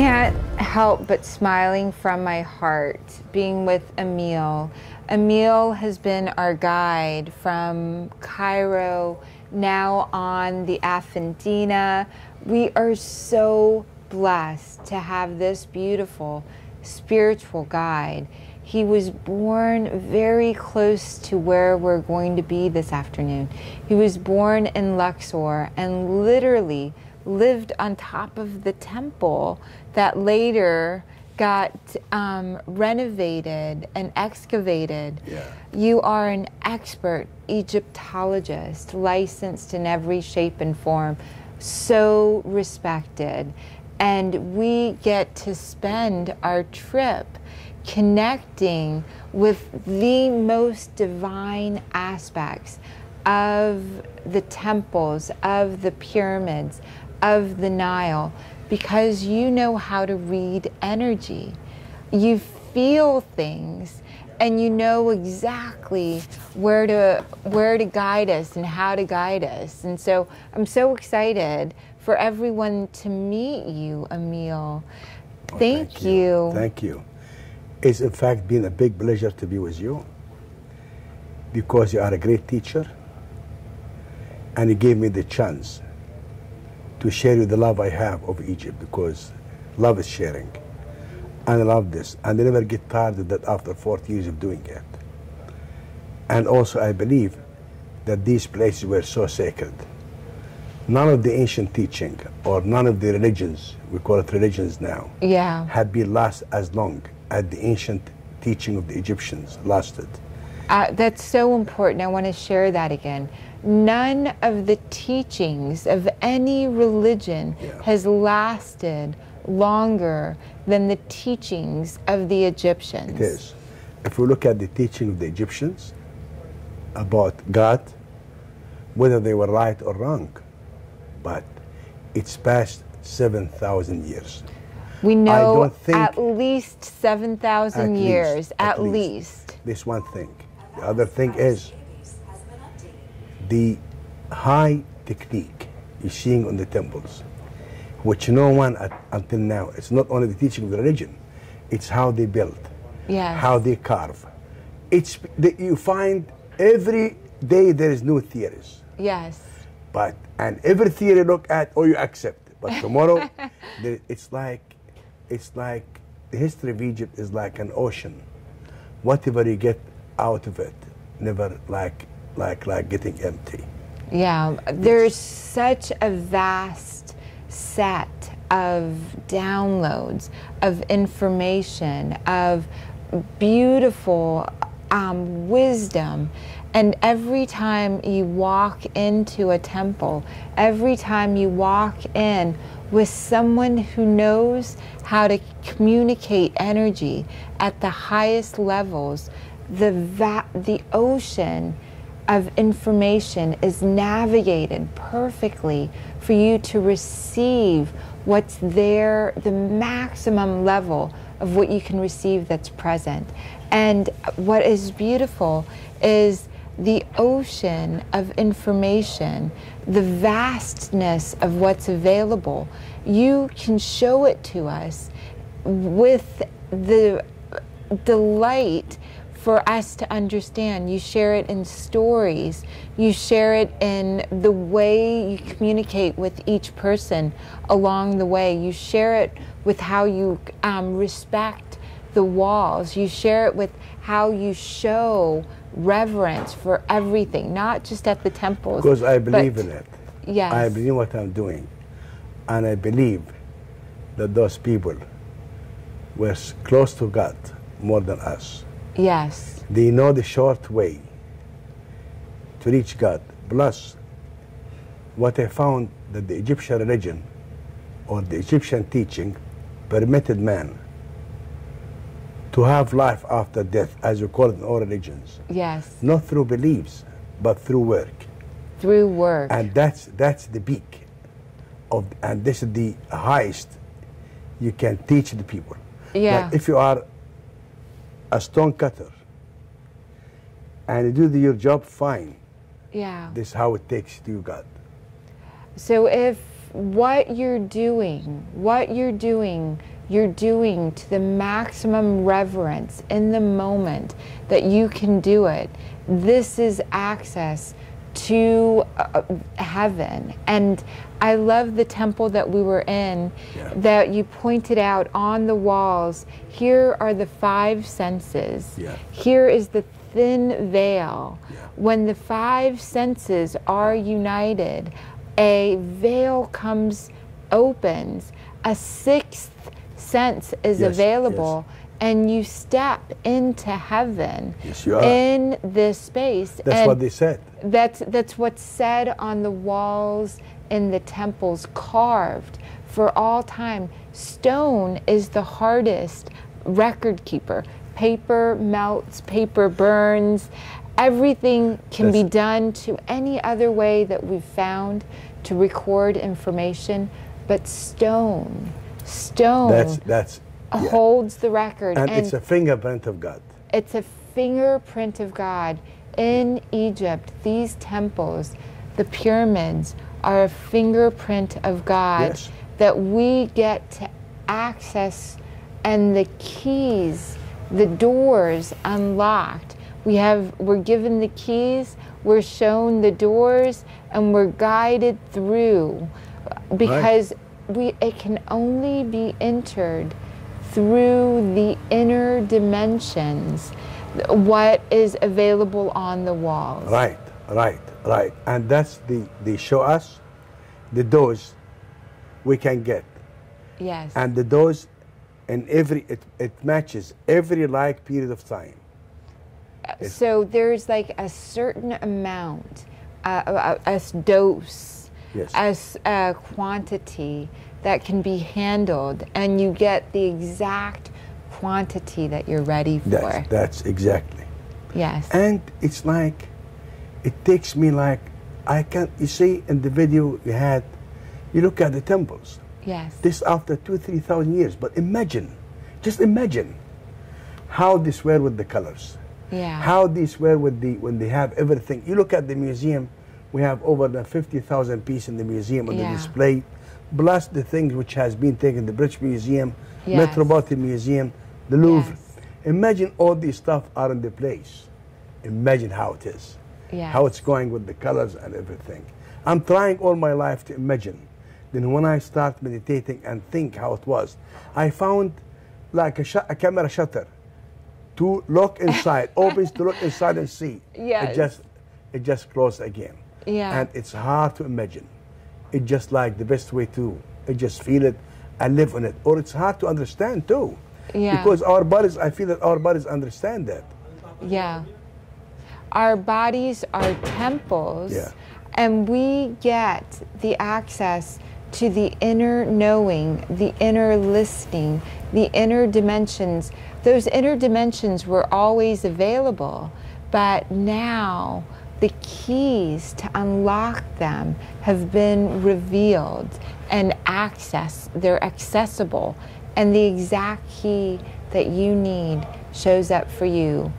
can't help but smiling from my heart being with Emil. Emil has been our guide from Cairo, now on the Afandina. We are so blessed to have this beautiful spiritual guide. He was born very close to where we're going to be this afternoon. He was born in Luxor and literally lived on top of the temple that later got um, renovated and excavated. Yeah. You are an expert Egyptologist, licensed in every shape and form, so respected. And we get to spend our trip connecting with the most divine aspects of the temples, of the pyramids, of the Nile, because you know how to read energy. You feel things and you know exactly where to where to guide us and how to guide us. And so I'm so excited for everyone to meet you, Emil. Oh, thank, you. Thank you. It's in fact been a big pleasure to be with you because you are a great teacher and he gave me the chance to share you the love I have of Egypt because love is sharing. And I love this. And I never get tired of that after 40 years of doing it. And also I believe that these places were so sacred. None of the ancient teaching or none of the religions, we call it religions now, Yeah. had been last as long as the ancient teaching of the Egyptians lasted. Uh, that's so important. I want to share that again. None of the teachings of any religion Yeah. has lasted longer than the teachings of the Egyptians. It is. If we look at the teaching of the Egyptians about God, whether they were right or wrong, but it's past 7,000 years. We know at least 7,000 years, at at, least. least. This one thing. The other thing is the high technique you're seeing on the temples, which no one at, until now, it's not only the teaching of the religion, it's how they build, Yes. how they carve. It's the, you find every day there is new theories, Yes. but and every theory you look at or you accept. But tomorrow, it's like it's like the history of Egypt is like an ocean. Whatever you get out of it, never like like like getting empty. Yeah, there's such a vast set of downloads, of information, of beautiful um, wisdom. And every time you walk into a temple, every time you walk in with someone who knows how to communicate energy at the highest levels, the, va- the ocean of information is navigated perfectly for you to receive what's there, the maximum level of what you can receive that's present. And what is beautiful is the ocean of information, the vastness of what's available. You can show it to us with the delight for us to understand. You share it in stories. You share it in the way you communicate with each person along the way. You share it with how you um, respect the walls. You share it with how you show reverence for everything, not just at the temples. Because I believe but- in it. Yes. I believe what I'm doing, and I believe that those people were close to God more than us. Yes. They know the short way to reach God. Plus, what I found that the Egyptian religion or the Egyptian teaching permitted man to have life after death, as we call it in all religions, Yes. not through beliefs, but through work. Through work. And that's that's the peak of, and this is the highest you can teach the people. Yeah. Like if you are a stone cutter and you do the, your job fine, yeah. this is how it takes to God. So if what you're doing, what you're doing, you're doing to the maximum reverence in the moment that you can do it. This is access to uh, heaven. And I love the temple that we were in Yeah. that you pointed out on the walls. Here are the five senses. Yeah. Here is the thin veil. Yeah. When the five senses are united, a veil comes, opens, a sixth sense is Yes, available, and you step into heaven Yes, in this space. That's and what they said. that's that's what's said on the walls in the temples, carved for all time. Stone is the hardest record keeper. Paper melts, paper burns. Everything can be done to any other way that we've found to record information, but stone, stone That's that's yeah. holds the record. and it's a fingerprint of God. It's a fingerprint of God. In Egypt, these temples, the pyramids, are a fingerprint of God Yes. that we get to access and the keys, the doors unlocked. We have we're given the keys, we're shown the doors, and we're guided through because we it can only be entered through the inner dimensions what is available on the walls Right, right, right. And that's the they show us the dose we can get. yes And the dose in every it, it matches every like period of time. so there's like a certain amount uh, a, a dose Yes. a a quantity that can be handled and you get the exact quantity that you're ready for That's that's exactly. yes And it's like it takes me like I can't, you see in the video you had you look at the temples. yes This after two, three thousand years. But imagine, just imagine how this were with the colors. yeah How these were with the when they have everything. You look at the museum, we have over the fifty thousand pieces in the museum on Yeah. the display, plus the things which has been taken the British Museum, Yes. Metropolitan Museum, the Louvre. Yes. Imagine all these stuff are in the place. Imagine how it is. Yes. How it's going with the colors and everything. I'm trying all my life to imagine. Then when I start meditating and think how it was, I found like a, sh- a camera shutter to look inside, opens to look inside and see. Yes. It just, it just closed again. Yeah. And it's hard to imagine. It's just like the best way to, I just feel it and live on it. Or it's hard to understand too. Yeah. Because our bodies, I feel that our bodies understand that. Yeah. Our bodies are temples, Yeah. and we get the access to the inner knowing, the inner listening, the inner dimensions. Those inner dimensions were always available, but now the keys to unlock them have been revealed and access. They're accessible, and the exact key that you need shows up for you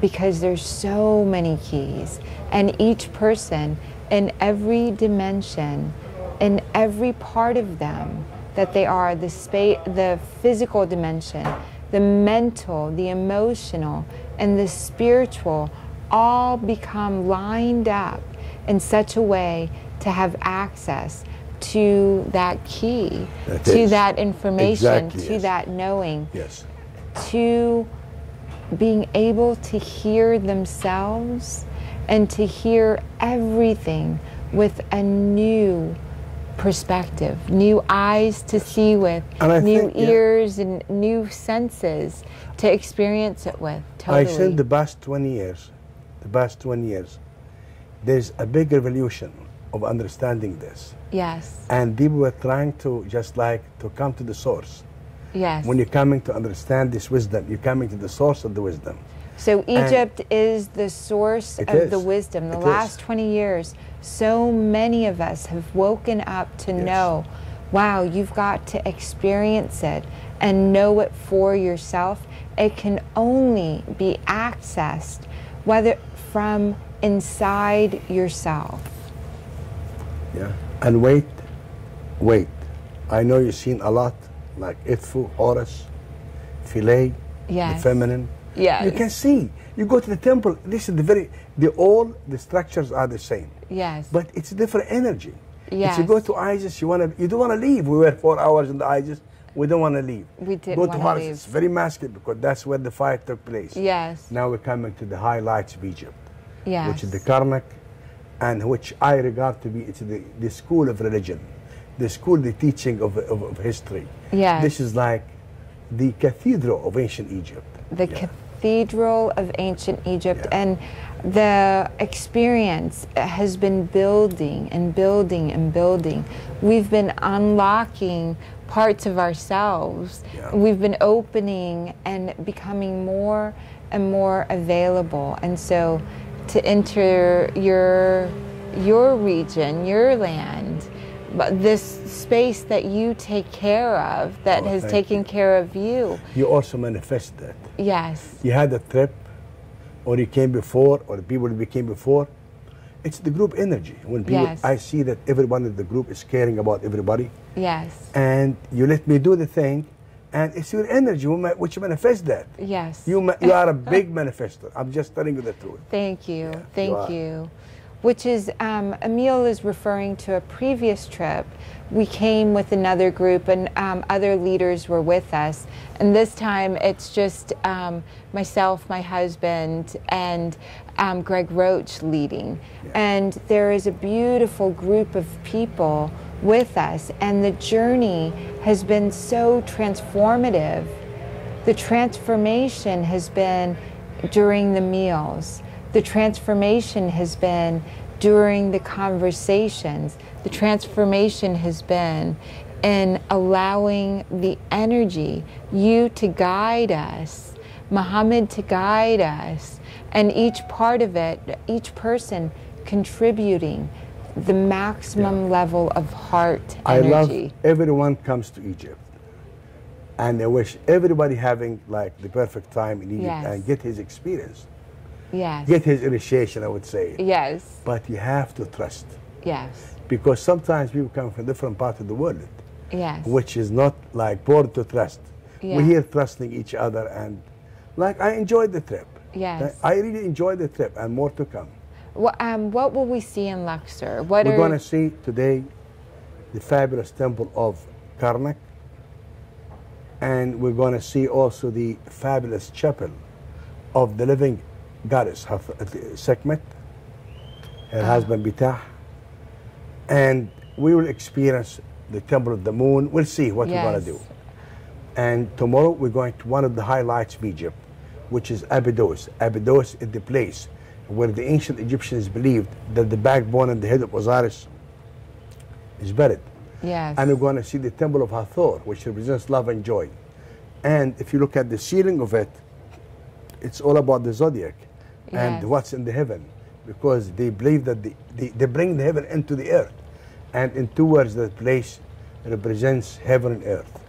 because there's so many keys and each person in every dimension in every part of them that they are the space the physical dimension the mental the emotional and the spiritual all become lined up in such a way to have access to that key That to is. that information Exactly, to yes. that knowing Yes. to being able to hear themselves and to hear everything with a new perspective, new eyes to see with, new think, yeah. ears and new senses to experience it with. Totally. I think the past 20 years, the past 20 years, there's a big revolution of understanding this. yes. And people were trying to just like to come to the source. Yes. When you're coming to understand this wisdom, you're coming to the source of the wisdom. So Egypt is the source of the is. wisdom. The It last is. 20 years, so many of us have woken up to Yes. know, wow, you've got to experience it and know it for yourself. It can only be accessed whether from inside yourself. Yeah. And wait wait. I know you've seen a lot, like Edfu, Horus, Philae, Yes. the feminine. Yes. You can see. You go to the temple. This is the very. The all the structures are the same, Yes. but it's a different energy. Yes. If you go to Isis, you wanna. You don't wanna leave. We were four hours in the Isis. We don't wanna leave. We didn't go to leave. It's very masculine because that's where the fight took place. yes. Now we're coming to the highlights of Egypt, yes. which is the Karnak, and which I regard to be it's the, the school of religion, the school, the teaching of, of, of history. Yes. This is like the cathedral of ancient Egypt. the Yeah. cathedral of ancient Egypt Yeah. and the experience has been building and building and building. We've been unlocking parts of ourselves. Yeah. We've been opening and becoming more and more available. And so to enter your your region, your land, but this space that you take care of that Oh, has taken you. care of you. You also manifest that. Yes. You had a trip, or you came before, or the people that came before. It's the group energy. When people, Yes. I see that everyone in the group is caring about everybody, Yes. and you let me do the thing, and it's your energy which manifests that. Yes. You, you are a big manifestor. I'm just telling you the truth. Thank you. you Thank are. you. Which is, um, Emil is referring to a previous trip. We came with another group, and um, other leaders were with us. And this time, it's just um, myself, my husband, and um, Greg Roach leading. And there is a beautiful group of people with us, and the journey has been so transformative. The transformation has been during the meals. The transformation has been during the conversations. The transformation has been in allowing the energy, you to guide us, Muhammad to guide us, and each part of it, each person contributing the maximum level of heart energy. I love everyone comes to Egypt. And I wish everybody having like the perfect time in Egypt Yes. and get his experience. Yes. Get his initiation, I would say. yes. But you have to trust. Yes. Because sometimes people come from different parts of the world, Yes. which is not like born to trust. Yeah. We're here trusting each other and like I enjoyed the trip. Yes. I really enjoyed the trip and more to come. What, um, what will we see in Luxor? What We're are going to see today the fabulous temple of Karnak, and we're going to see also the fabulous chapel of the living goddess, uh, Sekhmet, her husband Ptah, and we will experience the temple of the moon. We'll see what we're going to do. And tomorrow we're going to one of the highlights of Egypt, which is Abydos. Abydos is the place where the ancient Egyptians believed that the backbone and the head of Osiris is buried. yes? And we're going to see the temple of Hathor, which represents love and joy. And if you look at the ceiling of it, it's all about the zodiac and what's in the heaven, because they believe that the, they, they bring the heaven into the earth. And in two words, that place represents heaven and earth.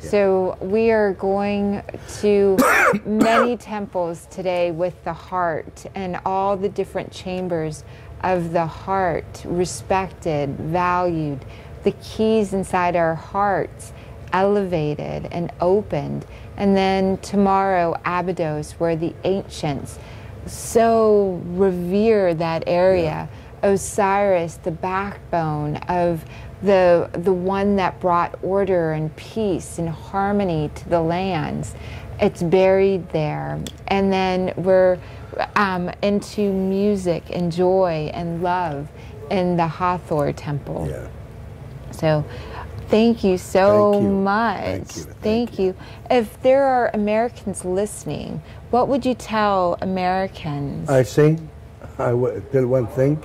So we are going to many temples today with the heart and all the different chambers of the heart, respected, valued, the keys inside our hearts elevated and opened. And then tomorrow, Abydos, where the ancients so revere that area. Osiris, the backbone of the, the one that brought order and peace and harmony to the lands. It's buried there. And then we're um, into music and joy and love in the Hathor temple. Yeah. So thank you so Thank you. much. Thank you. Thank Thank you. If there are Americans listening, what would you tell Americans? I say, I will tell one thing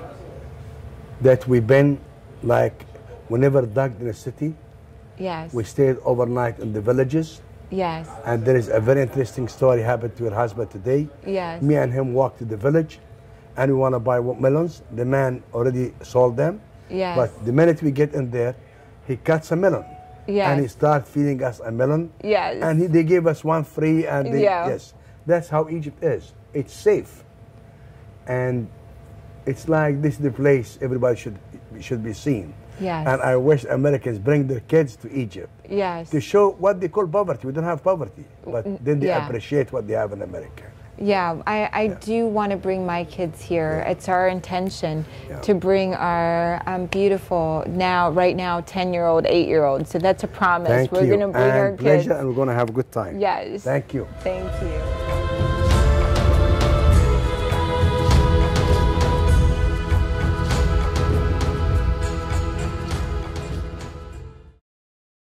that we've been like, whenever dug in a city, yes. we stayed overnight in the villages. yes. And there is a very interesting story happened to her husband today. Yes. Me and him walked to the village, and we want to buy melons. The man already sold them. Yes. But the minute we get in there, he cuts a melon. Yes. And he starts feeding us a melon. Yes. And he, they gave us one free, and they, Yeah. yes, that's how Egypt is. It's safe, and it's like this is the place everybody should should be seen. Yes. And I wish Americans bring their kids to Egypt Yes. to show what they call poverty. We don't have poverty, but mm, then they yeah. appreciate what they have in America. Yeah, I, I do want to bring my kids here. It's our intention Yeah. to bring our um, beautiful, now, right now, 10 year old, 8 year old. So that's a promise. Thank We're going to bring and our kids. pleasure, and we're going to have a good time. Yes. Thank you. Thank you.